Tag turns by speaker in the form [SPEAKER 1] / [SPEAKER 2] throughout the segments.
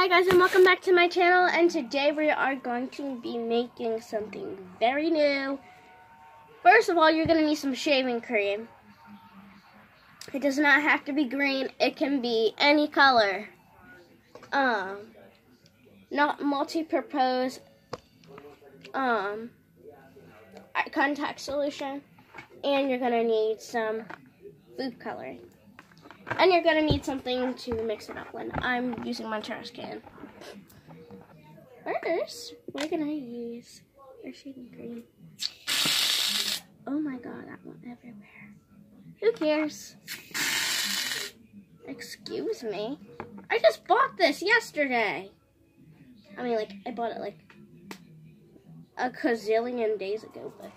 [SPEAKER 1] Hi guys and welcome back to my channel and today we are going to be making something very new. First of all, you're going to need some shaving cream. It does not have to be green, it can be any color. Um, not multi-purpose um, contact solution. And you're going to need some food coloring. And you're gonna need something to mix it up when I'm using my trash can. First, we're gonna use our shaving cream. Oh my god, that went everywhere. Who cares? Excuse me. I just bought this yesterday. I mean, like, I bought it like a gazillion days ago, but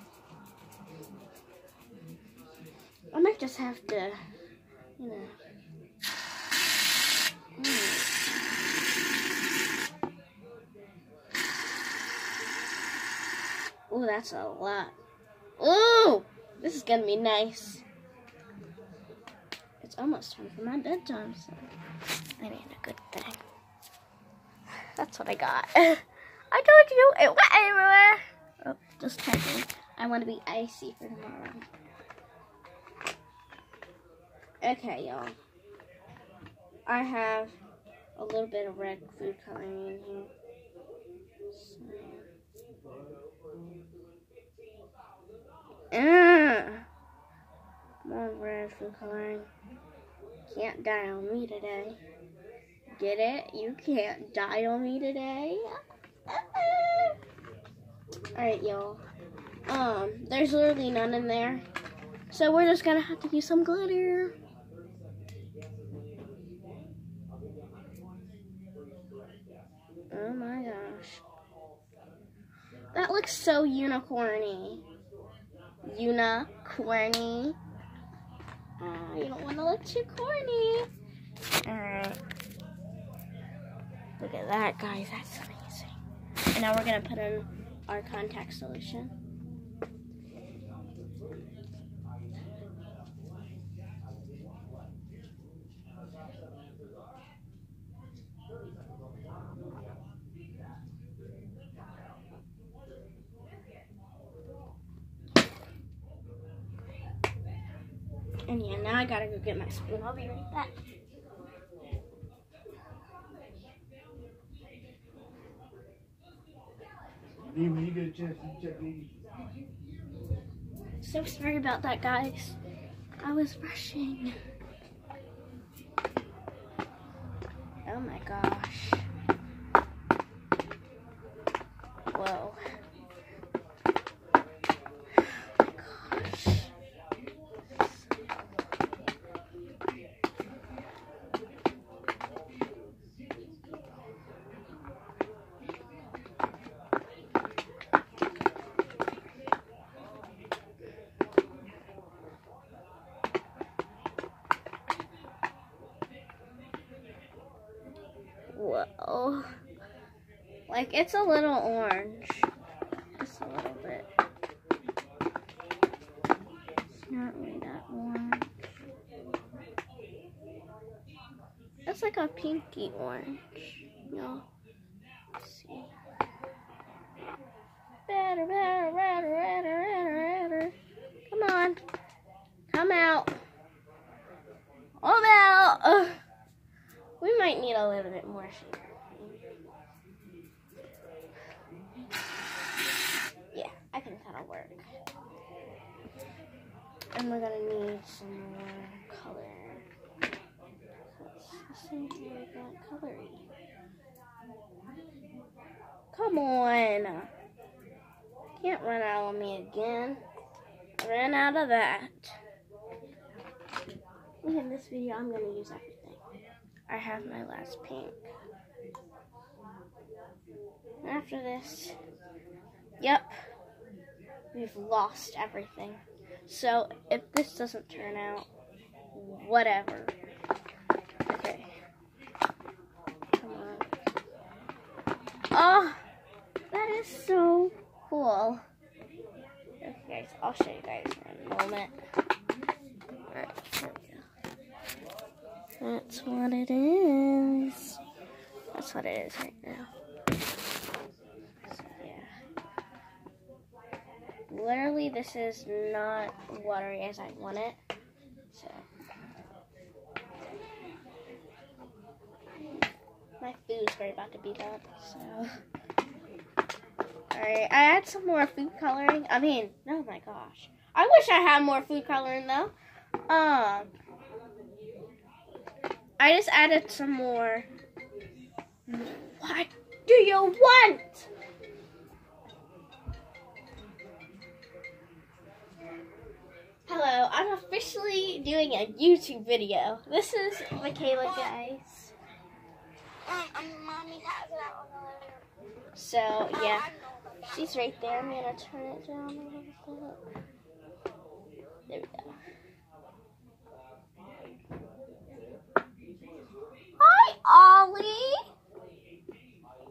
[SPEAKER 1] I might just have to, you know. Oh, that's a lot. Oh, this is gonna be nice. It's almost time for my bedtime, so I need a good thing. That's what I got. I told you it went everywhere. Oh, just checking. I want to be icy for tomorrow. Okay, y'all. I have a little bit of red food coloring in here. So. Red food coloring. Can't die on me today. Get it? You can't die on me today. Alright, y'all. Um, there's literally none in there. So we're just gonna have to use some glitter. Oh my gosh. That looks so unicorny. Unicorny. Uh, you don't want to look too corny. Alright. Look at that, guys. That's amazing. And now we're going to put in our contact solution. And yeah, now I gotta go get my spoon. I'll be right back.
[SPEAKER 2] when you get a chance to check these.
[SPEAKER 1] So sorry about that, guys. I was rushing. Oh my gosh. Whoa. Whoa. Like, it's a little orange. Just a little bit. It's not really that orange. It's like a pinky orange. No. Let's see. Better, better, better, better. Come on. Come out. Come out. Ugh. We might need a little bit more. Yeah, I think that'll work. And we're gonna need some more color. Coloring. Come on. Can't run out on me again. Ran out of that. In this video, I'm gonna use everything. I have my last pink. After this, yep, we've lost everything. So if this doesn't turn out, whatever. Okay. Come on. Oh, that is so cool. Okay, guys, I'll show you guys in a moment. Alright. That's what it is. That's what it is right now. Yeah. Literally, this is not watery as I want it. So. My food's very about to be done, so. Alright, I add some more food coloring. I mean, oh my gosh. I wish I had more food coloring though. Um, I just added some more. What do you want? Hello, I'm officially doing a YouTube video. This is Michaela, guys. So, yeah. She's right there. I'm gonna turn it down a little bit. There we go.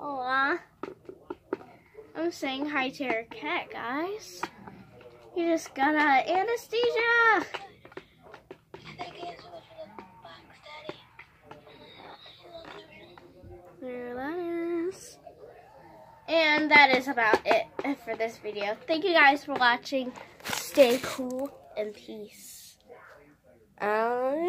[SPEAKER 1] Aw. I'm saying hi to her cat, guys. You just got of anesthesia. There that is. And that is about it for this video. Thank you guys for watching. Stay cool and peace. Um,